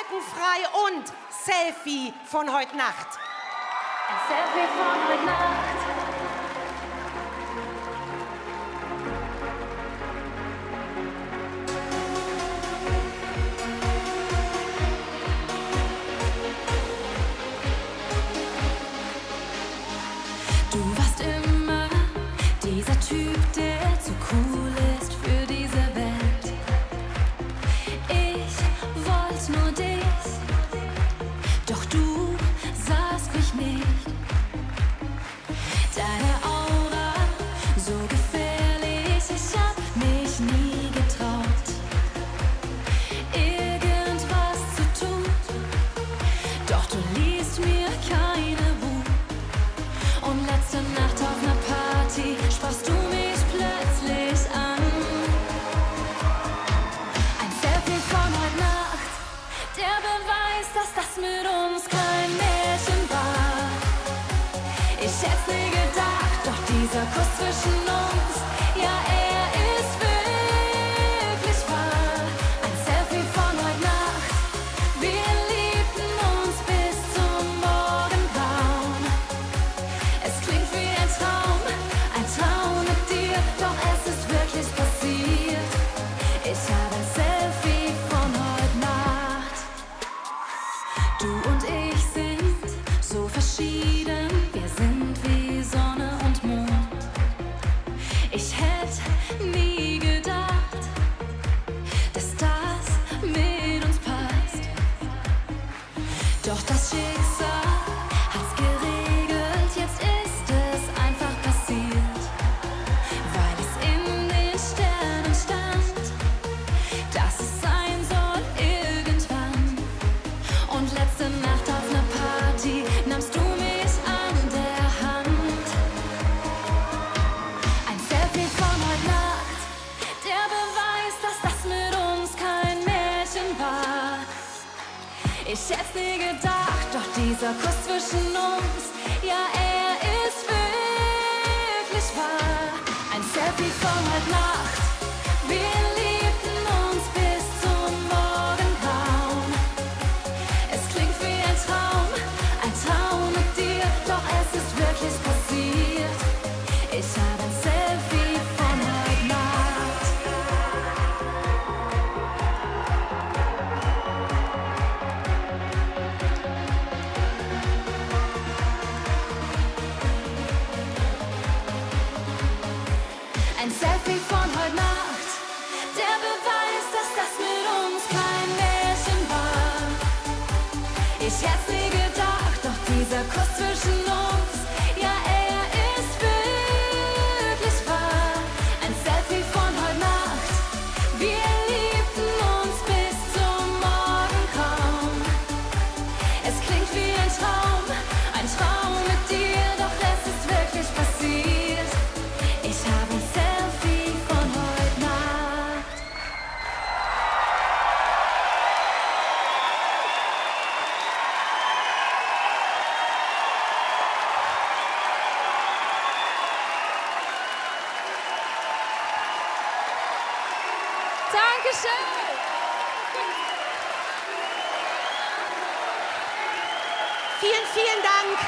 Balkenfrei und Selfie von heute Nacht. Ein Selfie von heute Nacht. Du warst immer dieser Typ, der zu cool ist. entschieden, wir sind wie Sonne und Mond. Ich hätte nie gedacht, dass das mit uns passt. Doch das Schicksal. Ich hätt's nie gedacht, doch dieser Kuss zwischen uns счастлив. Vielen, vielen Dank.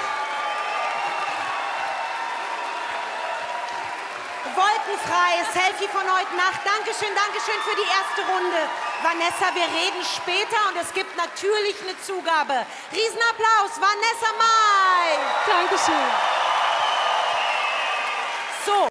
Wolkenfreies Selfie von heute Nacht. Dankeschön, Dankeschön für die erste Runde. Vanessa, wir reden später und es gibt natürlich eine Zugabe. Riesenapplaus, Vanessa Mai. Dankeschön. So.